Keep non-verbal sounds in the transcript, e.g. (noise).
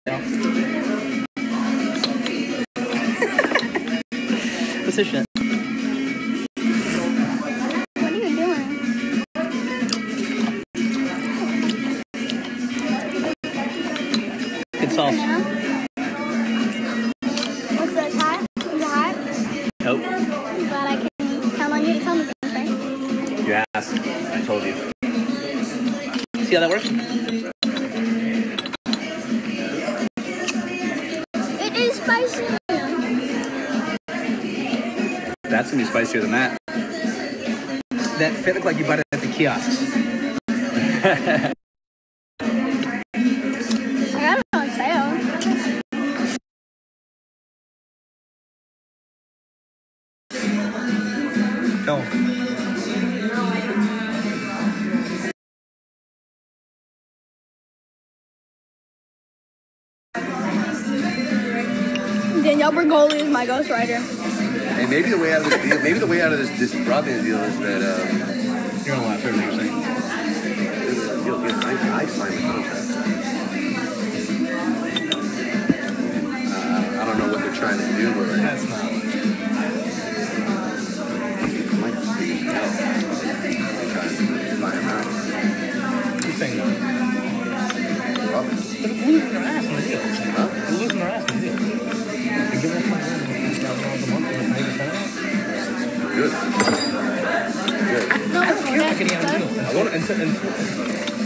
(laughs) Position. What are you doing? Good sauce. Now? What's the hot? Is it hot? Nope. Glad I can count on you to tell me things, right? You asked. I told you. See how that works? That's gonna be spicier than that. That fit looked like you bought it at the kiosks. (laughs) Danielle Bregoli is my ghostwriter. Hey, maybe the way out of this deal, maybe the way out of this this broadband deal is that um, You're gonna laugh at everything you're saying. Good. Good. No, I don't care about getting out of the that's- I want to, until,